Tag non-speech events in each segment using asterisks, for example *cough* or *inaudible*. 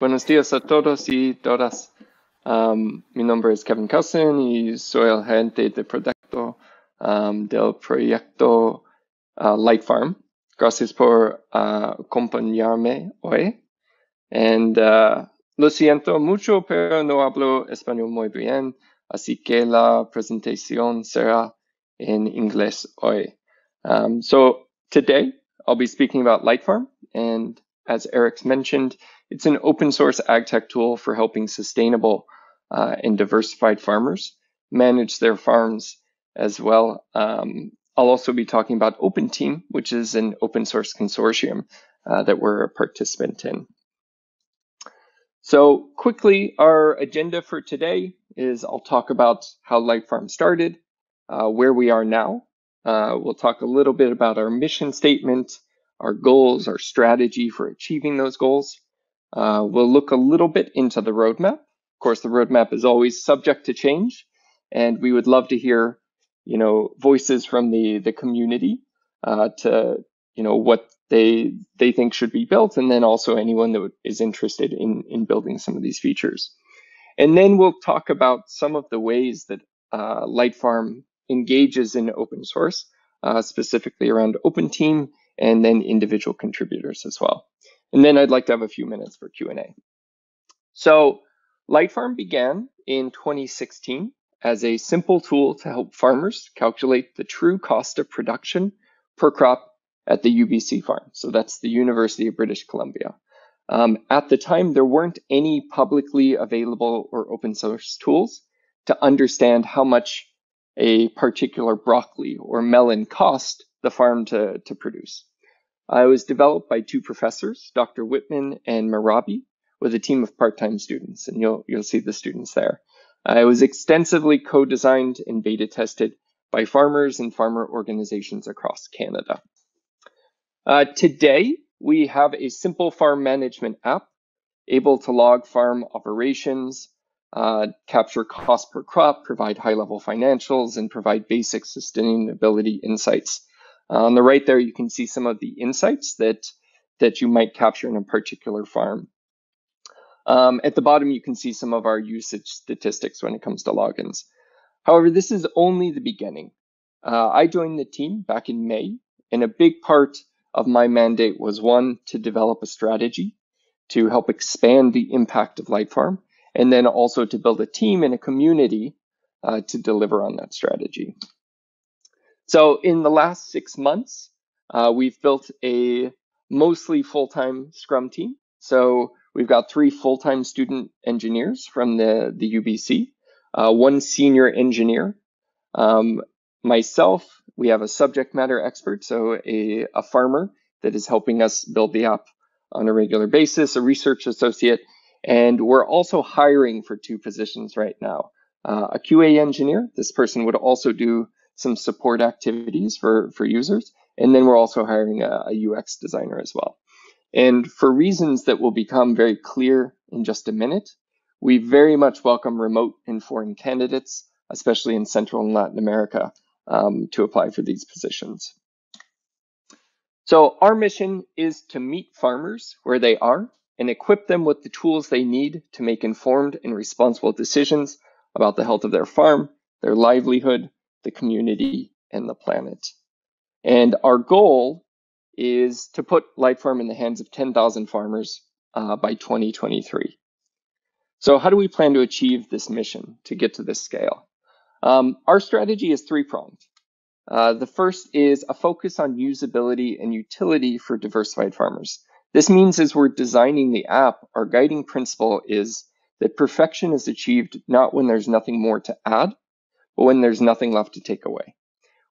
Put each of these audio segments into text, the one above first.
Buenos días a todos y todas. Um, mi nombre es Kevin Cousin y soy el gerente de proyecto um, del proyecto uh, LiteFarm. Gracias por uh, acompañarme hoy. And, uh, lo siento mucho, pero no hablo español muy bien, así que la presentación será in English hoy. Um, so today I'll be speaking about LiteFarm, and as Eric's mentioned, it's an open source ag tech tool for helping sustainable uh, and diversified farmers manage their farms as well. Um, I'll also be talking about OpenTEAM, which is an open source consortium uh, that we're a participant in. So quickly, our agenda for today is I'll talk about how LiteFarm started, uh, where we are now. Uh, we'll talk a little bit about our mission statement, our goals, our strategy for achieving those goals. Uh, we'll look a little bit into the roadmap. Of course, the roadmap is always subject to change, and we would love to hear, you know, voices from the the community uh, to, you know, what they they think should be built, and then also anyone that is interested in in building some of these features. And then we'll talk about some of the ways that uh, LiteFarm engages in open source, uh, specifically around OpenTEAM and then individual contributors as well. And then I'd like to have a few minutes for Q&A. So LiteFarm began in 2016 as a simple tool to help farmers calculate the true cost of production per crop at the UBC farm. So that's the University of British Columbia. Um, at the time, there weren't any publicly available or open source tools to understand how much a particular broccoli or melon cost the farm to, to produce. It was developed by two professors, Dr. Wittman and Marabi, with a team of part-time students, and you'll, you'll see the students there. Uh, it was extensively co-designed and beta tested by farmers and farmer organizations across Canada. Uh, today, we have a simple farm management app able to log farm operations, uh, capture cost per crop, provide high level financials, and provide basic sustainability insights. Uh, on the right there, you can see some of the insights that, that you might capture in a particular farm. Um, at the bottom, you can see some of our usage statistics when it comes to logins. However, this is only the beginning. Uh, I joined the team back in May, and a big part of my mandate was one, to develop a strategy to help expand the impact of LiteFarm and then also to build a team and a community uh, to deliver on that strategy. So in the last six months, uh, we've built a mostly full-time Scrum team. So we've got three full-time student engineers from the, the UBC, uh, one senior engineer, um, myself, we have a subject matter expert, so a, a farmer that is helping us build the app on a regular basis, a research associate, and we're also hiring for two positions right now. Uh, a QA engineer, this person would also do some support activities for, for users. And then we're also hiring a, a UX designer as well. And for reasons that will become very clear in just a minute, we very much welcome remote and foreign candidates, especially in Central and Latin America, um, to apply for these positions. So our mission is to meet farmers where they are and equip them with the tools they need to make informed and responsible decisions about the health of their farm, their livelihood, the community, and the planet. And our goal is to put LiteFarm in the hands of 10,000 farmers uh, by 2023. So how do we plan to achieve this mission to get to this scale? Um, our strategy is three-pronged. Uh, the first is a focus on usability and utility for diversified farmers. This means as we're designing the app, our guiding principle is that perfection is achieved not when there's nothing more to add, but when there's nothing left to take away.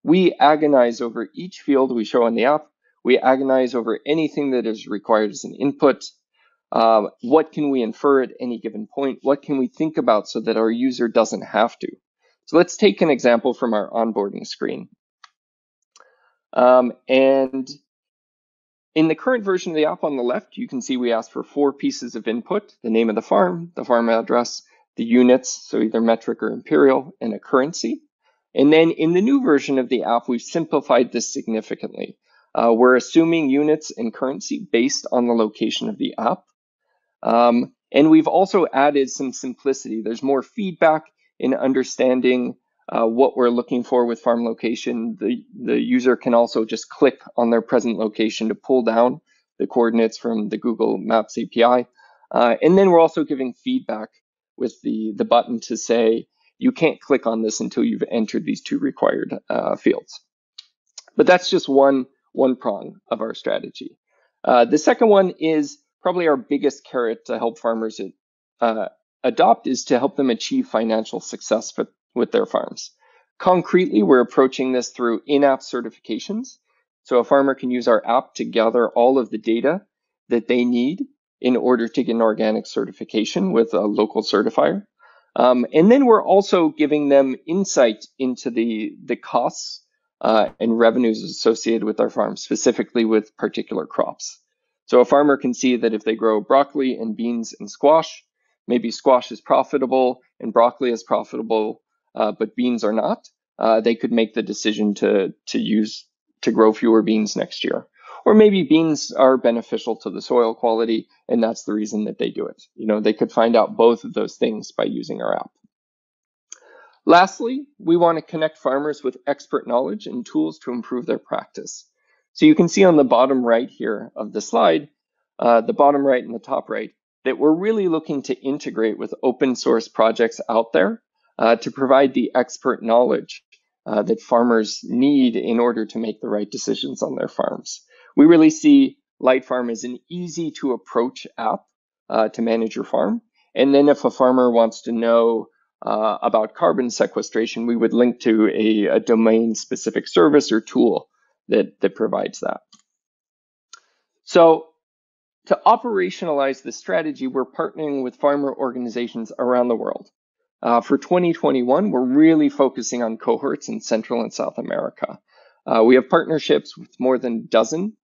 We agonize over each field we show in the app. We agonize over anything that is required as an input. Uh, what can we infer at any given point? What can we think about so that our user doesn't have to? So let's take an example from our onboarding screen. Um, and in the current version of the app on the left, you can see we ask for four pieces of input, the name of the farm, the farm address, the units, so either metric or imperial, and a currency. And then in the new version of the app, we've simplified this significantly. Uh, we're assuming units and currency based on the location of the app. Um, And we've also added some simplicity. There's more feedback in understanding uh, what we're looking for with farm location. The, the user can also just click on their present location to pull down the coordinates from the Google Maps API. Uh, and then we're also giving feedback with the, the button to say, you can't click on this until you've entered these two required uh, fields. But that's just one, one prong of our strategy. Uh, the second one is probably our biggest carrot to help farmers uh, adopt is to help them achieve financial success with their farms. Concretely, we're approaching this through in-app certifications. So a farmer can use our app to gather all of the data that they need in order to get an organic certification with a local certifier. Um, and then we're also giving them insight into the, the costs uh, and revenues associated with our farm, specifically with particular crops. So a farmer can see that if they grow broccoli and beans and squash, maybe squash is profitable and broccoli is profitable, uh, but beans are not, uh, they could make the decision to, to use to grow fewer beans next year. Or maybe beans are beneficial to the soil quality, and that's the reason that they do it. You know, they could find out both of those things by using our app. Lastly, we want to connect farmers with expert knowledge and tools to improve their practice. So you can see on the bottom right here of the slide, uh, the bottom right and the top right, that we're really looking to integrate with open source projects out there uh, to provide the expert knowledge uh, that farmers need in order to make the right decisions on their farms. We really see LiteFarm as an easy to approach app uh, to manage your farm. And then if a farmer wants to know uh, about carbon sequestration, we would link to a, a domain specific service or tool that, that provides that. So to operationalize this strategy, we're partnering with farmer organizations around the world. Uh, for 2021, we're really focusing on cohorts in Central and South America. Uh, we have partnerships with more than a dozen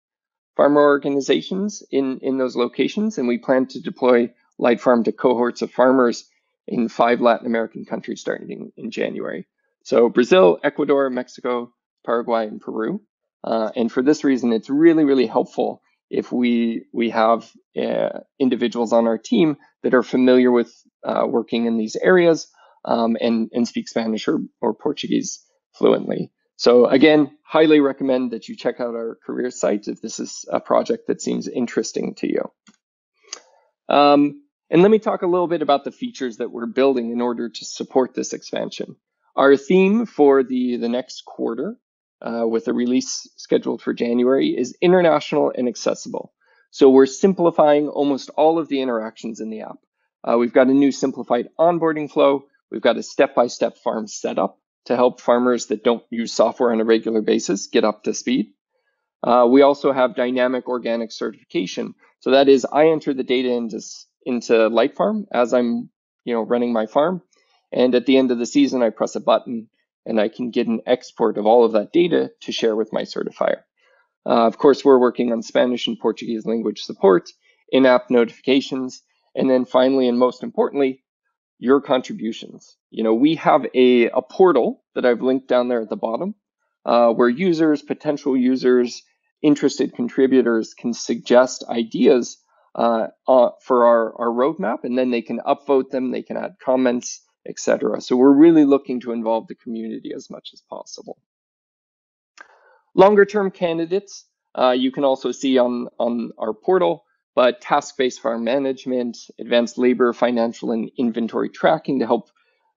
farmer organizations in, in those locations, and we plan to deploy LiteFarm to cohorts of farmers in five Latin American countries starting in January. So Brazil, Ecuador, Mexico, Paraguay, and Peru. Uh, and for this reason, it's really, really helpful if we we have uh, individuals on our team that are familiar with uh, working in these areas um, and and speak Spanish or, or Portuguese fluently. So again, highly recommend that you check out our career site if this is a project that seems interesting to you. Um, and let me talk a little bit about the features that we're building in order to support this expansion. Our theme for the, the next quarter uh, with a release scheduled for January is international and accessible. So we're simplifying almost all of the interactions in the app. Uh, we've got a new simplified onboarding flow. We've got a step-by-step -step farm setup to help farmers that don't use software on a regular basis get up to speed. Uh, we also have dynamic organic certification. So that is, I enter the data into, into LiteFarm as I'm you know, running my farm. And at the end of the season, I press a button and I can get an export of all of that data to share with my certifier. Uh, of course, we're working on Spanish and Portuguese language support, in-app notifications, and then finally, and most importantly, your contributions. You know, we have a, a portal that I've linked down there at the bottom uh, where users, potential users, interested contributors can suggest ideas uh, uh, for our, our roadmap, and then they can upvote them, they can add comments, etc. So we're really looking to involve the community as much as possible. Longer term candidates, uh, you can also see on, on our portal, but task-based farm management, advanced labor, financial and inventory tracking to help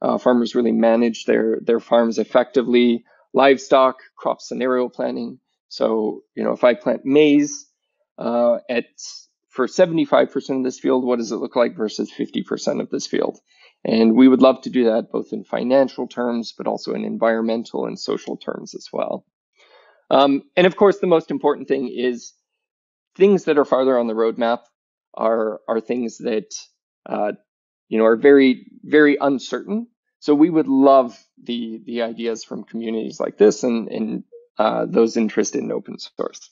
uh, farmers really manage their, their farms effectively, livestock, crop scenario planning. So, you know, if I plant maize uh, at for 75% of this field, what does it look like versus 50% of this field? And we would love to do that both in financial terms, but also in environmental and social terms as well. Um, and of course, the most important thing is things that are farther on the roadmap are, are things that uh, you know are very, very uncertain. So we would love the, the ideas from communities like this and, and uh, those interested in open source.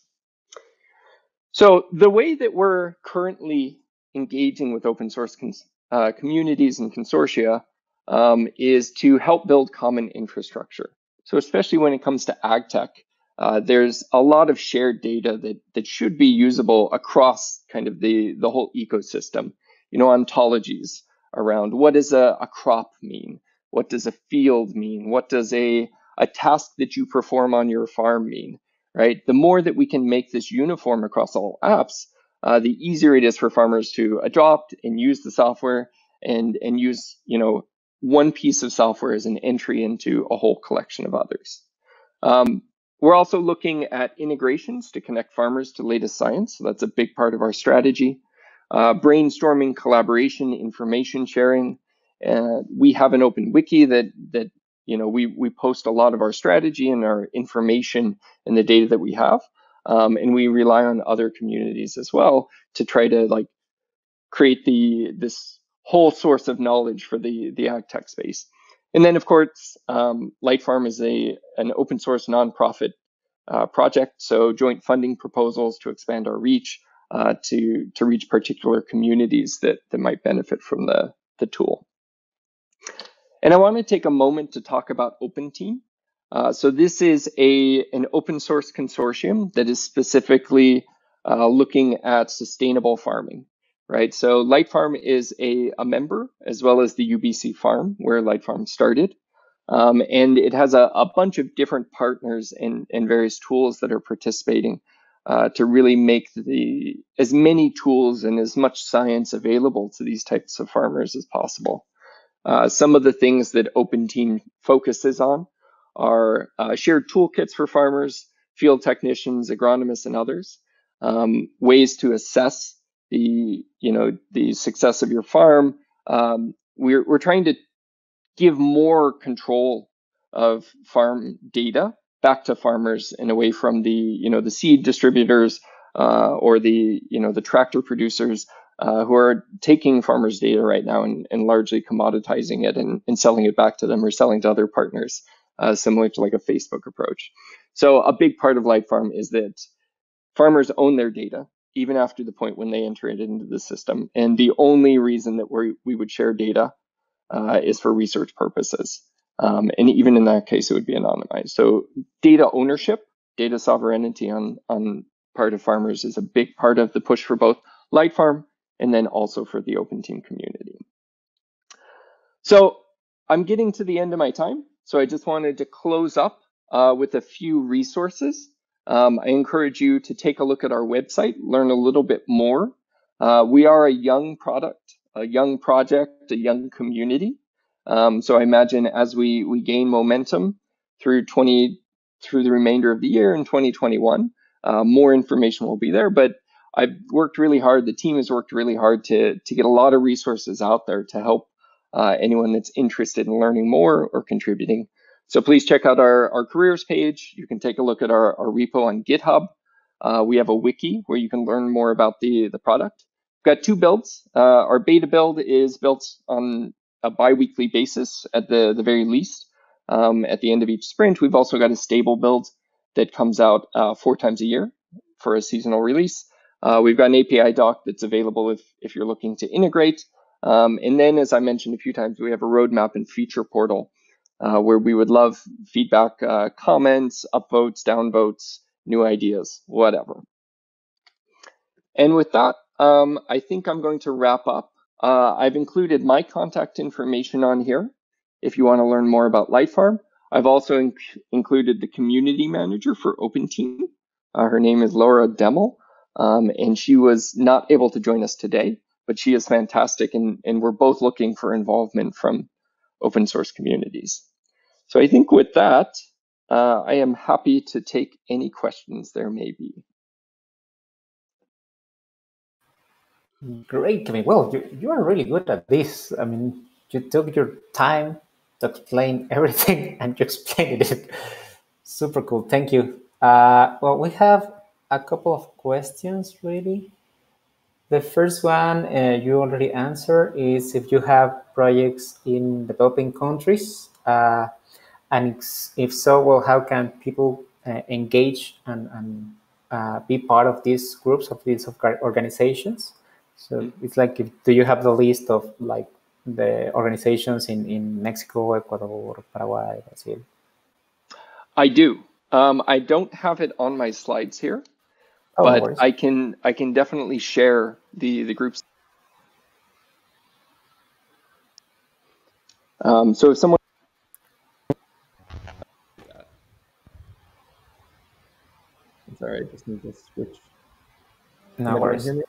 So the way that we're currently engaging with open source uh, communities and consortia um, is to help build common infrastructure. So especially when it comes to ag tech, uh, there's a lot of shared data that, that should be usable across kind of the, the whole ecosystem. you know, ontologies around what does a, a crop mean? What does a field mean? What does a, a task that you perform on your farm mean? Right? The more that we can make this uniform across all apps, uh, the easier it is for farmers to adopt and use the software and and use you know one piece of software as an entry into a whole collection of others. Um, we're also looking at integrations to connect farmers to latest science. So that's a big part of our strategy. Uh, brainstorming, collaboration, information sharing. Uh, we have an open wiki that that you know we we post a lot of our strategy and our information and the data that we have, um, and we rely on other communities as well to try to like create the this whole source of knowledge for the the ag tech space. And then, of course, um, LiteFarm is a an open source nonprofit uh, project, so joint funding proposals to expand our reach uh, to to reach particular communities that that might benefit from the the tool. And I want to take a moment to talk about OpenTEAM. Uh, so this is a an open source consortium that is specifically uh, looking at sustainable farming right? So LiteFarm is a, a member as well as the UBC farm where LiteFarm started. Um, and it has a, a, bunch of different partners and, and various tools that are participating uh, to really make the as many tools and as much science available to these types of farmers as possible. Uh, some of the things that OpenTEAM focuses on are uh, shared toolkits for farmers, field technicians, agronomists, and others, um, ways to assess the you know the success of your farm. Um, we're we're trying to give more control of farm data back to farmers and away from the you know the seed distributors uh, or the you know the tractor producers uh, who are taking farmers' data right now and, and largely commoditizing it and, and, selling it back to them or selling to other partners, uh, similar to like a Facebook approach. So a big part of LiteFarm is that farmers own their data even after the point when they enter it into the system. And the only reason that we we would share data uh, is for research purposes. Um, and even in that case, it would be anonymized. So data ownership, data sovereignty on, on part of farmers is a big part of the push for both LiteFarm and then also for the OpenTEAM community. So I'm getting to the end of my time. So I just wanted to close up uh, with a few resources um, I encourage you to take a look at our website, learn a little bit more. Uh, we are a young product, a young project, a young community. Um, so I imagine as we we gain momentum through 20 through the remainder of the year in 2021, uh, more information will be there. But I've worked really hard. The team has worked really hard to to get a lot of resources out there to help uh, anyone that's interested in learning more or contributing so please check out our, our careers page. You can take a look at our, our repo on GitHub. Uh, we have a wiki where you can learn more about the, the product. We've got two builds. Uh, our beta build is built on a biweekly basis at the, the very least. Um, at the end of each sprint, we've also got a stable build that comes out uh, four times a year for a seasonal release. Uh, we've got an API doc that's available if, if you're looking to integrate. Um, and then, as I mentioned a few times, we have a roadmap and feature portal uh, where we would love feedback, uh, comments, upvotes, downvotes, new ideas, whatever. And with that, um, I think I'm going to wrap up. Uh, I've included my contact information on here if you want to learn more about LiteFarm. I've also inc included the community manager for OpenTEAM. Uh, her name is Laura Demmel, um, and she was not able to join us today, but she is fantastic, and, and we're both looking for involvement from open source communities. So I think with that, uh, I am happy to take any questions there may be. Great. I mean, well, you, you are really good at this. I mean, you took your time to explain *laughs* everything and you explained it. Super cool. Thank you. Uh, well, we have a couple of questions really. The first one uh, you already answered is if you have projects in developing countries, uh, and if so, well, how can people uh, engage and, and uh, be part of these groups of these organizations? So mm-hmm. it's like, if, do you have the list of like the organizations in, in Mexico, Ecuador, Paraguay, Brazil? I do. Um, I don't have it on my slides here. Oh, but I can I can definitely share the the groups. Um, so if someone sorry, I just need to switch. No can worries. Okay.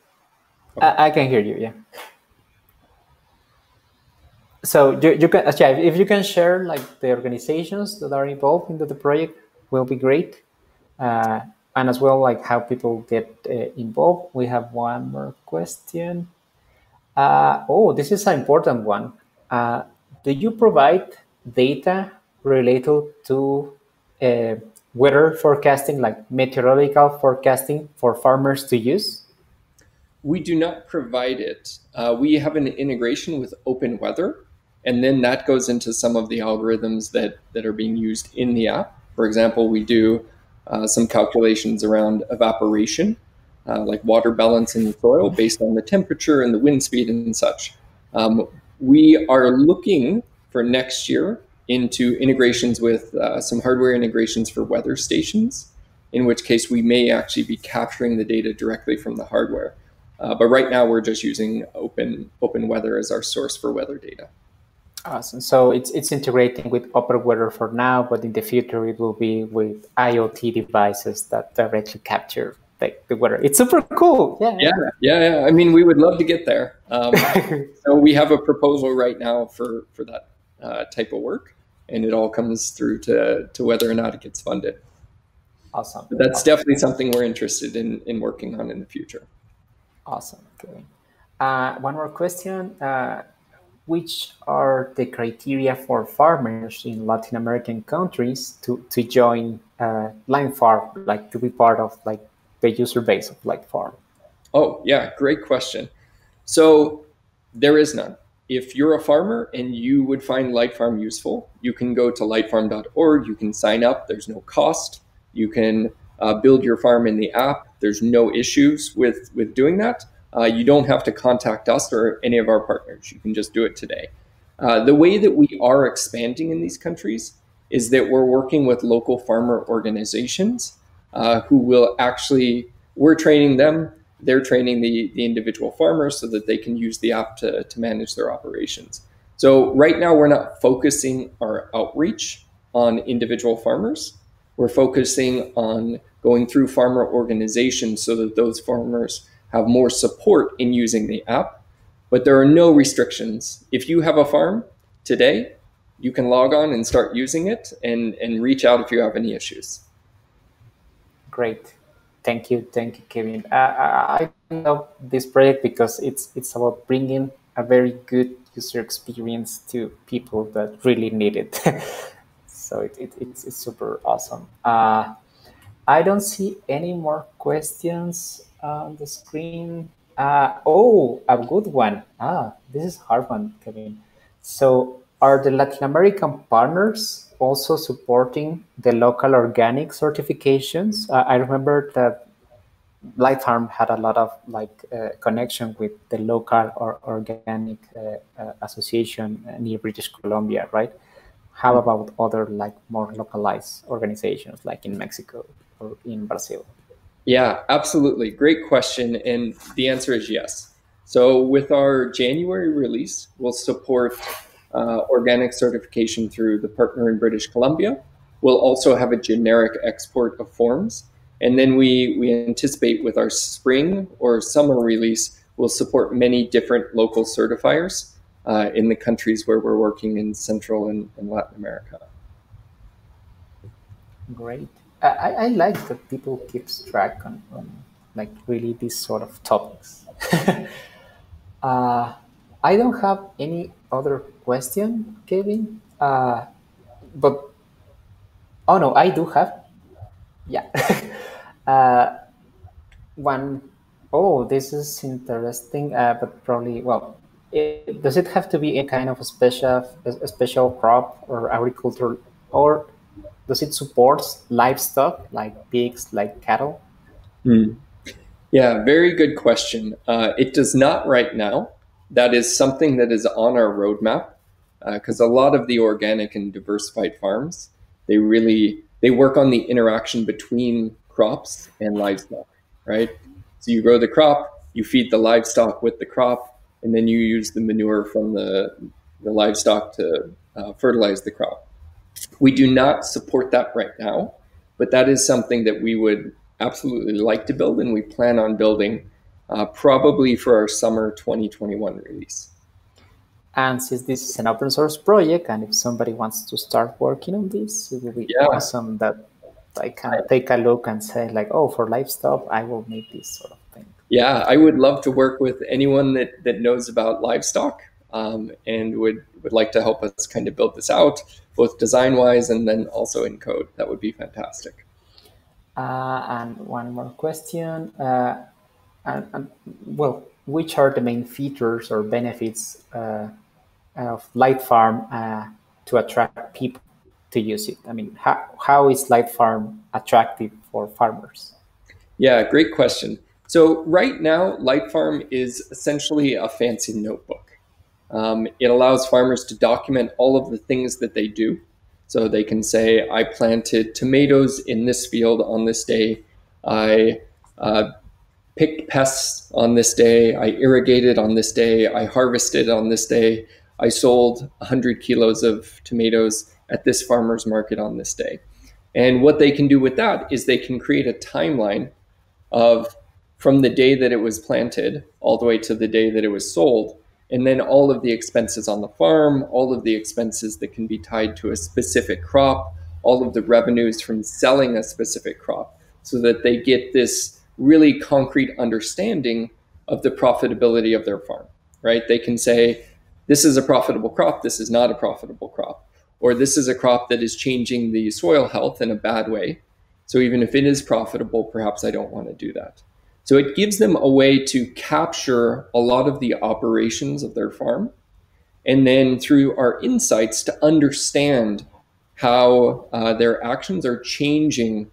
I, I, can hear you. Yeah. So you, you can yeah, if you can share like the organizations that are involved into the project will be great. Uh, and as well like how people get uh, involved. We have one more question. Uh, oh, this is an important one. Uh, do you provide data related to uh, weather forecasting, like meteorological forecasting for farmers to use? We do not provide it. Uh, we have an integration with Open Weather, and then that goes into some of the algorithms that, that are being used in the app. For example, we do uh, some calculations around evaporation, uh, like water balance in the soil based on the temperature and the wind speed and such. Um, we are looking for next year into integrations with uh, some hardware integrations for weather stations, in which case we may actually be capturing the data directly from the hardware. Uh, but right now we're just using open open weather as our source for weather data. Awesome. So it's it's integrating with Open Weather for now, but in the future it will be with IoT devices that directly capture the, the weather. It's super cool. Yeah. Yeah. Yeah. yeah. I mean, we would love to get there. Um, *laughs* so we have a proposal right now for for that uh, type of work and it all comes through to, to whether or not it gets funded. Awesome. But that's awesome. definitely something we're interested in, in working on in the future. Awesome. Okay. Uh, one more question. Uh, which are the criteria for farmers in Latin American countries to, to join uh, LiteFarm, like to be part of like the user base of LiteFarm? Oh, yeah, great question. So there is none if you're a farmer and you would find LiteFarm useful, you can go to litefarm.org. You can sign up. There's no cost. You can uh, build your farm in the app. There's no issues with with doing that. Uh, you don't have to contact us or any of our partners. You can just do it today. Uh, the way that we are expanding in these countries is that we're working with local farmer organizations uh, who will actually we're training them they're training the, the individual farmers so that they can use the app to, to manage their operations. So right now we're not focusing our outreach on individual farmers. We're focusing on going through farmer organizations so that those farmers have more support in using the app. But there are no restrictions. If you have a farm today, you can log on and start using it and, and reach out if you have any issues. Great. Thank you, thank you, Kevin. Uh, I love this project because it's it's about bringing a very good user experience to people that really need it. *laughs* so it, it, it's, it's super awesome. Uh, I don't see any more questions on the screen. Uh, oh, a good one. Ah, this is hard one, Kevin. So are the Latin American partners also supporting the local organic certifications. Uh, I remember that LiteFarm had a lot of like uh, connection with the local or organic uh, uh association near British Columbia, right? How about other like more localized organizations like in Mexico or in Brazil? Yeah, absolutely. Great question. And the answer is yes. So with our January release, we'll support uh, organic certification through the partner in British Columbia. We'll also have a generic export of forms. And then we, we anticipate with our spring or summer release, we'll support many different local certifiers uh, in the countries where we're working in Central and, and Latin America. Great. I, I like that people keep track on, on like really these sort of topics. *laughs* uh, I don't have any other question, Kevin. Uh, but oh no, I do have. Yeah. *laughs* uh, one. Oh, this is interesting. Uh, but probably well, it, does it have to be a kind of a special a special crop or agricultural, or does it support livestock like pigs, like cattle? Hmm. Yeah, very good question. Uh, it does not right now that is something that is on our roadmap because uh, a lot of the organic and diversified farms they really they work on the interaction between crops and livestock right so you grow the crop you feed the livestock with the crop and then you use the manure from the the livestock to uh, fertilize the crop. We do not support that right now, but that is something that we would absolutely like to build, and we plan on building uh, probably for our summer 2021 release. And since this is an open source project, and if somebody wants to start working on this, it will be yeah. awesome that I can take a look and say, like, oh, for livestock, I will make this sort of thing. Yeah, I would love to work with anyone that, that knows about livestock um, and would, would like to help us kind of build this out, both design wise and then also in code. That would be fantastic. Uh, and one more question. Uh, and, and, well, which are the main features or benefits uh, of LiteFarm uh, to attract people to use it? I mean, how, how is LiteFarm attractive for farmers? Yeah, great question. So right now, LiteFarm is essentially a fancy notebook. Um, it allows farmers to document all of the things that they do. So they can say, I planted tomatoes in this field on this day. I uh, picked pests on this day. I irrigated on this day. I harvested on this day. I sold 100 kilos of tomatoes at this farmer's market on this day. And what they can do with that is they can create a timeline of from the day that it was planted all the way to the day that it was sold and then all of the expenses on the farm, all of the expenses that can be tied to a specific crop, all of the revenues from selling a specific crop, so that they get this really concrete understanding of the profitability of their farm, right? They can say, this is a profitable crop, this is not a profitable crop, or this is a crop that is changing the soil health in a bad way. So even if it is profitable, perhaps I don't want to do that. So it gives them a way to capture a lot of the operations of their farm. And then through our insights to understand how uh, their actions are changing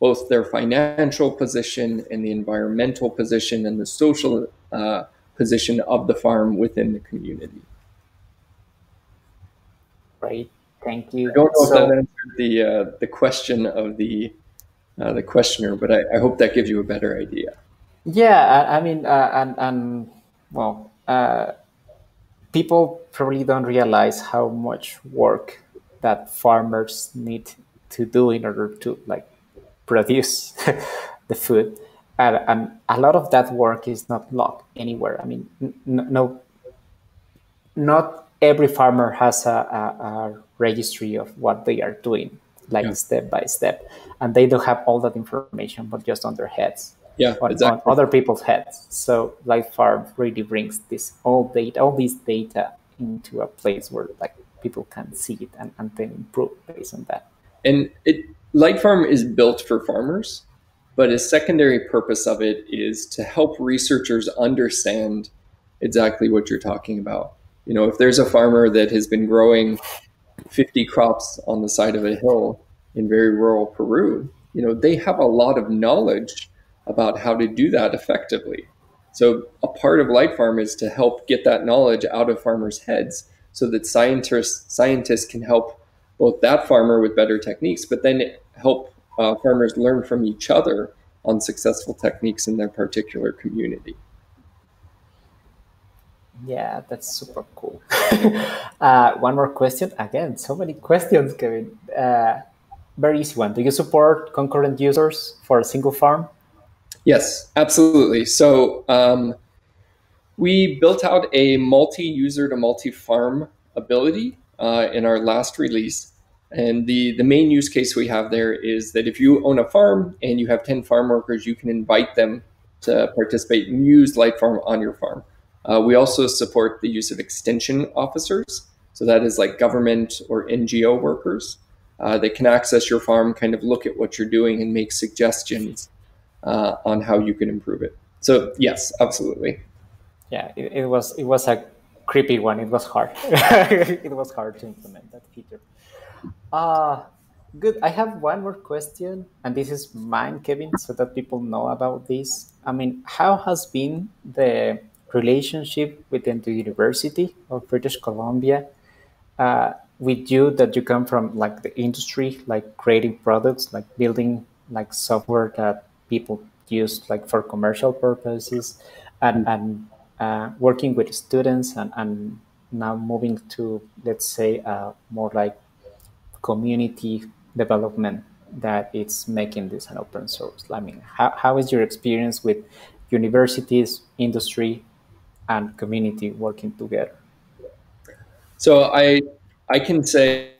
both their financial position and the environmental position and the social uh, position of the farm within the community. Right. Thank you. I don't know so, if that answered the uh, the question of the uh, the questioner, but I, I hope that gives you a better idea. Yeah, I, I mean, uh, and and well, uh, people probably don't realize how much work that farmers need to do in order to like produce *laughs* the food, and, and, a lot of that work is not logged anywhere. I mean, no, not every farmer has a, a, a, registry of what they are doing, like yeah. step by step, and they don't have all that information, but just on their heads yeah, on, exactly. on other people's heads. So LiteFarm really brings this all data, all these data into a place where like people can see it and, and then improve based on that. And it LiteFarm is built for farmers, but a secondary purpose of it is to help researchers understand exactly what you're talking about. You know, if there's a farmer that has been growing 50 crops on the side of a hill in very rural Peru, you know, they have a lot of knowledge about how to do that effectively. So a part of LiteFarm is to help get that knowledge out of farmers' heads so that scientists scientists can help both that farmer with better techniques, but then help uh, farmers learn from each other on successful techniques in their particular community. Yeah, that's super cool. *laughs* uh, one more question. Again, so many questions, Kevin. Uh, very easy one. Do you support concurrent users for a single farm? Yes, absolutely. So um, we built out a multi-user to multi-farm ability uh, in our last release. And the, the main use case we have there is that if you own a farm and you have 10 farm workers, you can invite them to participate and use LiteFarm on your farm. Uh, we also support the use of extension officers. So that is like government or NGO workers. Uh, they can access your farm, kind of look at what you're doing and make suggestions uh, on how you can improve it. So yes, absolutely. Yeah, it, it was it was a creepy one. It was hard. *laughs* it was hard to implement that feature. Uh good. I have one more question, and this is mine, Kevin, so that people know about this. I mean, how has been the relationship within the University of British Columbia uh, with you that you come from like the industry, like creating products, like building like software that people use like for commercial purposes and, and uh, working with students and, and now moving to, let's say, uh, more like community development that it's making this an open source? I mean, how, how is your experience with universities, industry, and community working together? So I I can say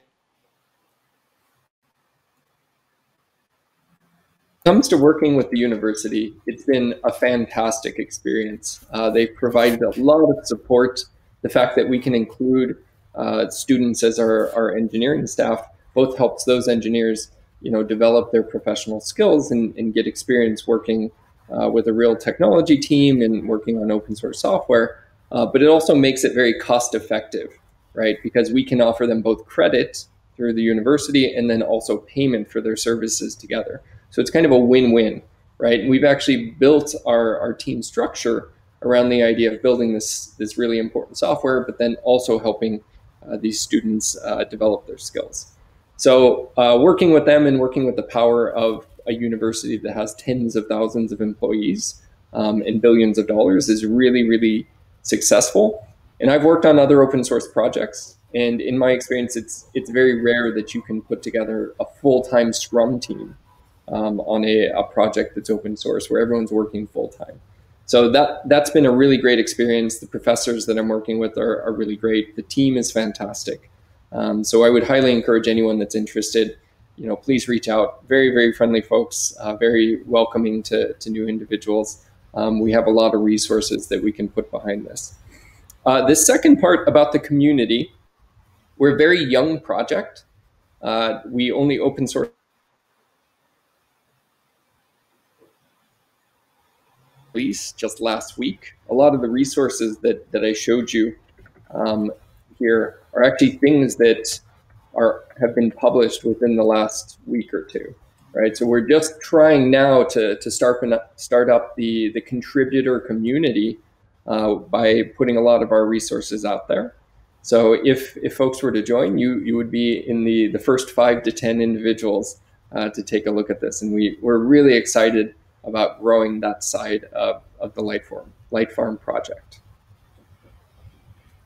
comes to working with the university, it's been a fantastic experience. Uh, they've provided a lot of support. The fact that we can include uh, students as our, our engineering staff both helps those engineers, you know, develop their professional skills and, and get experience working uh, with a real technology team and working on open source software. Uh, but it also makes it very cost effective, right? Because we can offer them both credit through the university and then also payment for their services together. So it's kind of a win-win, right? And we've actually built our, our team structure around the idea of building this, this really important software, but then also helping uh, these students uh, develop their skills. So uh, working with them and working with the power of a university that has tens of thousands of employees um, and billions of dollars is really, really successful. And I've worked on other open source projects. And in my experience, it's, it's very rare that you can put together a full-time Scrum team um, on a, a project that's open source where everyone's working full time. So that that's been a really great experience. The professors that I'm working with are, are really great. The team is fantastic. Um, so I would highly encourage anyone that's interested, you know, please reach out. Very very friendly folks, uh, very welcoming to to new individuals. Um, we have a lot of resources that we can put behind this. Uh, the second part about the community, we're a very young project. Uh, we only open source release just last week. A lot of the resources that, that I showed you um, here are actually things that are have been published within the last week or two, right? So we're just trying now to, to start, start up the, the contributor community uh, by putting a lot of our resources out there. So if, if folks were to join, you, you would be in the, the first five to 10 individuals uh, to take a look at this. And we, we're really excited about growing that side of, of the LiteFarm, Light Farm project.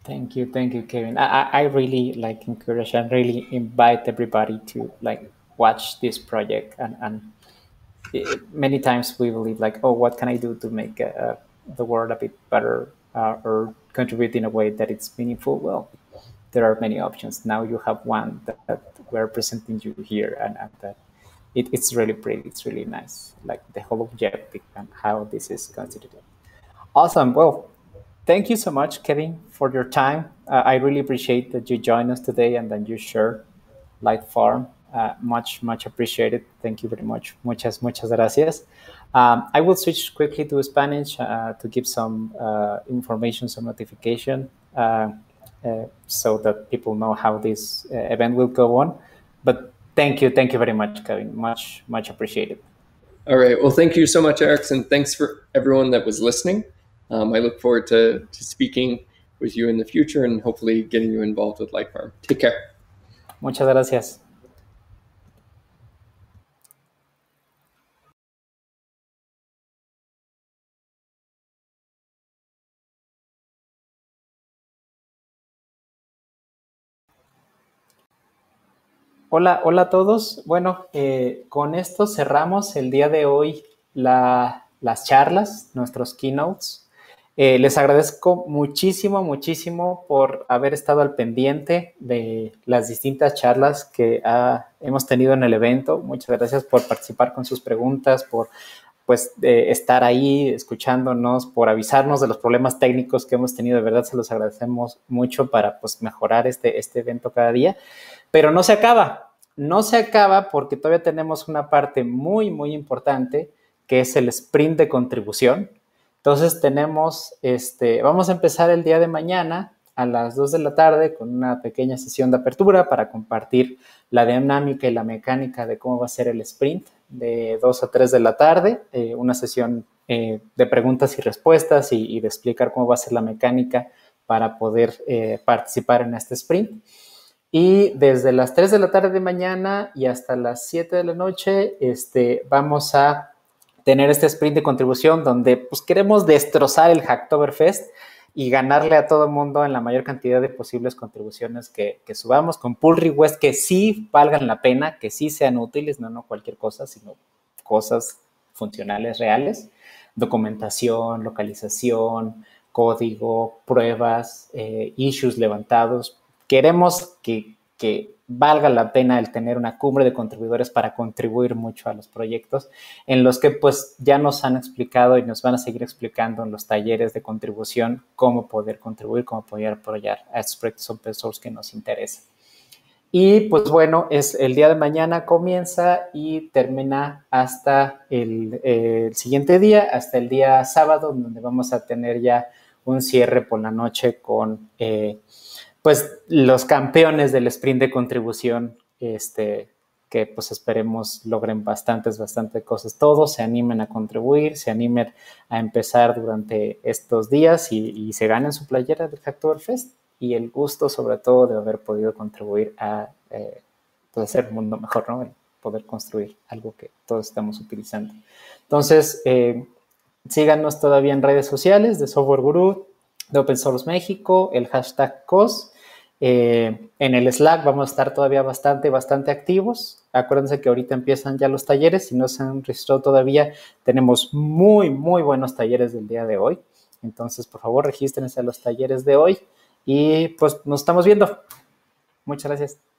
Thank you, thank you, Kevin. I, I really like encourage and really invite everybody to like watch this project and and it, many times we believe like oh what can I do to make uh, the world a bit better uh, or contribute in a way that it's meaningful. Well, there are many options. Now you have one that, that we're presenting you here and, and that it, it's really pretty. It's really nice, like the whole objective and how this is constituted. Awesome. Well, thank you so much, Kevin, for your time. Uh, I really appreciate that you joined us today and that you share LiteFarm. Uh, much, much appreciated. Thank you very much. Muchas, muchas gracias. Um, I will switch quickly to Spanish uh, to give some uh, information, some notification, uh, uh, so that people know how this event will go on. But Thank you. Thank you very much, Kevin. Much, much appreciated. All right. Well, thank you so much, Erickson. Thanks for everyone that was listening. Um, I look forward to, to speaking with you in the future and hopefully getting you involved with LiteFarm. Take care. Muchas gracias. Hola, hola a todos. Bueno, eh, con esto cerramos el día de hoy las charlas, nuestros keynotes. Eh, les agradezco muchísimo, muchísimo por haber estado al pendiente de las distintas charlas que hemos tenido en el evento. Muchas gracias por participar con sus preguntas, por pues estar ahí escuchándonos, por avisarnos de los problemas técnicos que hemos tenido. De verdad se los agradecemos mucho para pues mejorar este, este evento cada día. Pero no se acaba, no se acaba porque todavía tenemos una parte muy, muy importante que es el sprint de contribución. Entonces tenemos, este, vamos a empezar el día de mañana a las 2 de la tarde con una pequeña sesión de apertura para compartir la dinámica y la mecánica de cómo va a ser el sprint de 2 a 3 de la tarde, eh, una sesión eh, de preguntas y respuestas y, de explicar cómo va a ser la mecánica para poder eh, participar en este sprint. Y desde las 3 de la tarde de mañana y hasta las 7 de la noche, este, vamos a tener este sprint de contribución donde pues, queremos destrozar el Hacktoberfest. Y ganarle a todo el mundo en la mayor cantidad de posibles contribuciones que, que, subamos con pull request que sí valgan la pena, que sí sean útiles, no, no cualquier cosa, sino cosas funcionales reales, documentación, localización, código, pruebas, eh, issues levantados. Queremos que, que valga la pena el tener una cumbre de contribuidores para contribuir mucho a los proyectos, en los que pues ya nos han explicado y nos van a seguir explicando en los talleres de contribución cómo poder contribuir, cómo poder apoyar a estos proyectos open source que nos interesan. Y pues bueno, es el día de mañana comienza y termina hasta el, el siguiente día, hasta el día sábado, donde vamos a tener ya un cierre por la noche con eh, pues los campeones del sprint de contribución, este, que pues esperemos logren bastantes, bastantes cosas. Todos se animen a contribuir, se animen a empezar durante estos días y, se ganen su playera del Hacktoberfest y el gusto sobre todo de haber podido contribuir a eh, pues, hacer un mundo mejor, ¿no? poder construir algo que todos estamos utilizando. Entonces, eh, síganos todavía en redes sociales de Software Guru, de Open Source México, el hashtag COS. Eh, en el Slack vamos a estar todavía bastante, bastante activos. Acuérdense que ahorita empiezan ya los talleres. Si no se han registrado todavía, tenemos muy, muy buenos talleres del día de hoy. Entonces, por favor, regístrense a los talleres de hoy y pues nos estamos viendo. Muchas gracias.